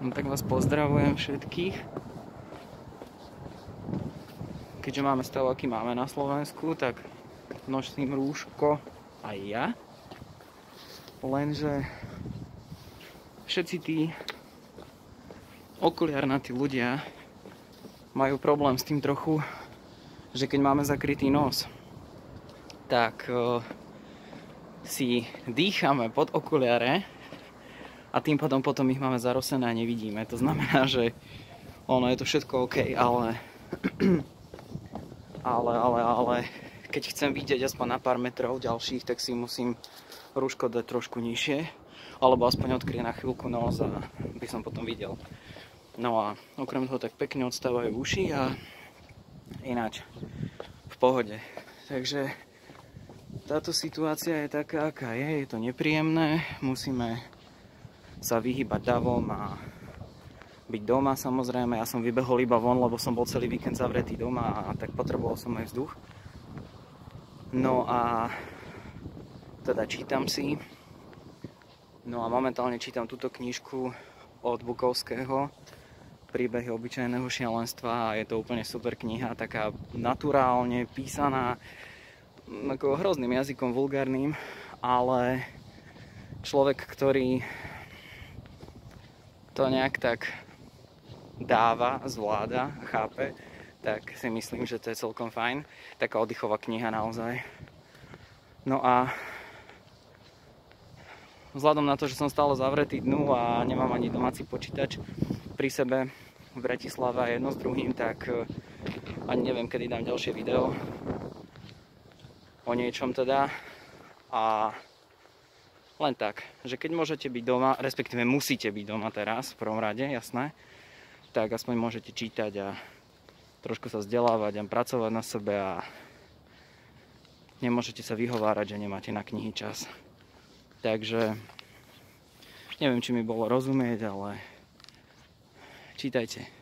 No tak vás pozdravujem všetkých. Keďže máme stav, aký máme na Slovensku, tak nosím rúško aj ja. Lenže všetci tí okuliarnatí ľudia majú problém s tým trochu, že keď máme zakrytý nos, tak uh, si dýchame pod okuliare a tým pádom potom ich máme zarosené a nevidíme. To znamená, že ono je to všetko OK, ale ale, ale, ale keď chcem vidieť aspoň na pár metrov ďalších, tak si musím rúško dať trošku nižšie alebo aspoň odkryť na chvíľku nos a by som potom videl. No a okrem toho tak pekne odstávajú uši a ináč v pohode. Takže táto situácia je taká, aká je, je to nepríjemné, musíme sa vyhybať davom a byť doma samozrejme. Ja som vybehol iba von, lebo som bol celý víkend zavretý doma a tak potreboval som aj vzduch. No a teda čítam si. No a momentálne čítam túto knižku od Bukovského príbehy obyčajného šialenstva a je to úplne super kniha, taká naturálne písaná ako hrozným jazykom, vulgárnym, ale človek, ktorý to nejak tak dáva, zvláda, chápe, tak si myslím, že to je celkom fajn. Taká oddychová kniha naozaj. No a vzhľadom na to, že som stále zavretý dnu a nemám ani domáci počítač pri sebe v Bratislave jedno s druhým, tak eh, ani neviem, kedy dám ďalšie video o niečom teda. A len tak, že keď môžete byť doma, respektíve musíte byť doma teraz, v prvom rade, jasné, tak aspoň môžete čítať a trošku sa vzdelávať a pracovať na sebe a nemôžete sa vyhovárať, že nemáte na knihy čas. Takže neviem, či mi bolo rozumieť, ale čítajte.